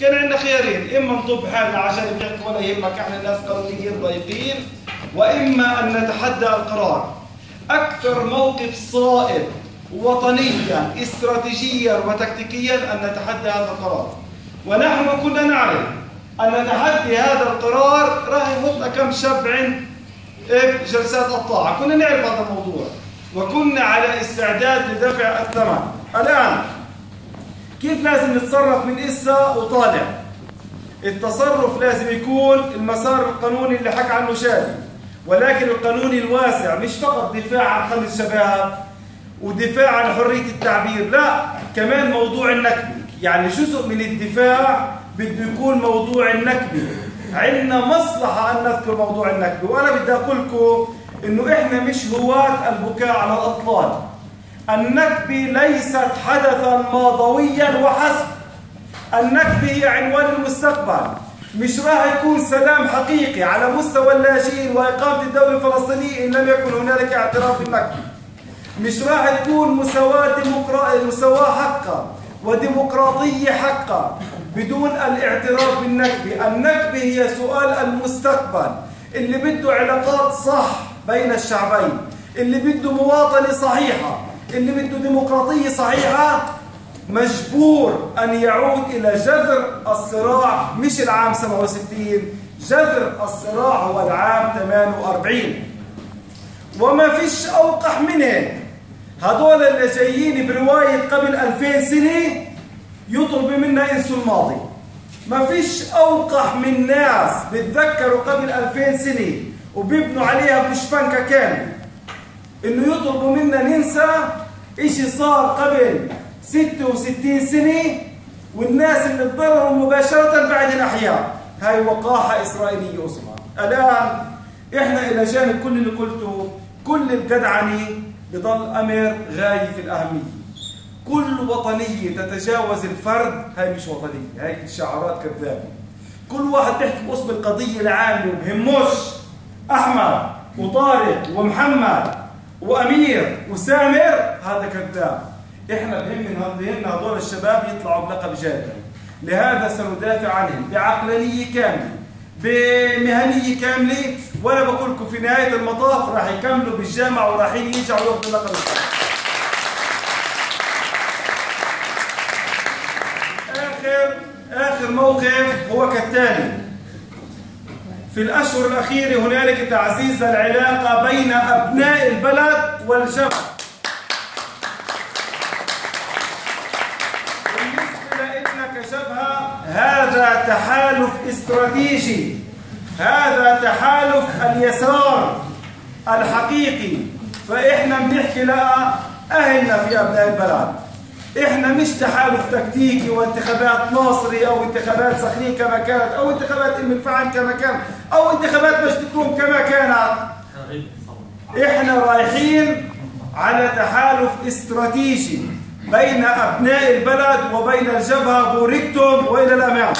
كان عندنا خيارين. إما نطب حالنا عشان بنحكي ولا يهمك أحنا الناس قانونيين ضايقين وإما أن نتحدى القرار. أكثر موقف صائب وطنيا استراتيجيا وتكتيكيا أن نتحدى هذا القرار. ونحن كنا نعرف أن تحدي هذا القرار راح يحط كم شاب عند جلسات الطاعة. كنا نعرف هذا الموضوع. وكنا على استعداد لدفع الثمن. الآن كيف لازم نتصرف من إسا وطالع؟ التصرف لازم يكون المسار القانوني اللي حكى عنه شادي ولكن القانوني الواسع مش فقط دفاع عن خمس شباب ودفاع عن حرية التعبير لا كمان موضوع النكبة. يعني جزء من الدفاع بده يكون موضوع النكبة. عندنا مصلحة أن نذكر موضوع النكبة وأنا بدي أقول لكم إنه إحنا مش هواة البكاء على الأطلال. النكبة ليست حدثا ماضويا وحسب. النكبة هي عنوان المستقبل. مش راح يكون سلام حقيقي على مستوى اللاجئين وإقامة الدولة الفلسطينية إن لم يكن هنالك اعتراف بالنكبة مش راح تكون مساواة ديمقراطية مساواة حقا وديمقراطية حقا بدون الاعتراف بالنكبة النكبة هي سؤال المستقبل. اللي بده علاقات صح بين الشعبين. اللي بده مواطنة صحيحة. اللي بده ديمقراطية صحيحة مجبور أن يعود إلى جذر الصراع مش العام 67 جذر الصراع هو العام 48 وما فيش أوقح من هيك هدول اللي جايين برواية قبل 2000 سنة يطلب منا ينسوا الماضي. ما فيش أوقح من ناس بتذكروا قبل 2000 سنة وبيبنوا عليها بشبنكة كامل إنه يطلبوا منا ننسى إشي صار قبل 66 سنة والناس اللي تضرروا مباشرة بعدين أحياء هاي وقاحة إسرائيلية أصلا. الآن إحنا إلى جانب كل اللي قلته كل الجدعنة بضل أمر غاية في الأهمية. كل وطنية تتجاوز الفرد هاي مش وطنية هاي شعارات كذابة. كل واحد بيحكي باسم القضية العامة وبهموش. أحمد وطارق ومحمد وأمير وسامر هذا كذاب. إحنا بهمنا هذول الشباب يطلعوا بلقب جادة لهذا سندافع عنهم بعقلانية كاملة بمهنية كاملة. وأنا بقول لكم في نهاية المطاف راح يكملوا بالجامعة ورايحين يرجعوا ياخذوا لقب آخر آخر موقف هو كالتالي. في الأشهر الأخيرة هنالك تعزيز العلاقة بين أبناء البلد والجبل هذا تحالف استراتيجي هذا تحالف اليسار الحقيقي. فإحنا بنحكي لها أهلنا في أبناء البلد. إحنا مش تحالف تكتيكي وانتخابات ناصري أو انتخابات صخرين كما كانت أو انتخابات أم الفعل كما كانت أو انتخابات مجد كما كانت. إحنا رايحين على تحالف استراتيجي بين أبناء البلد وبين الجبهة بوركتم وإلى الأمام.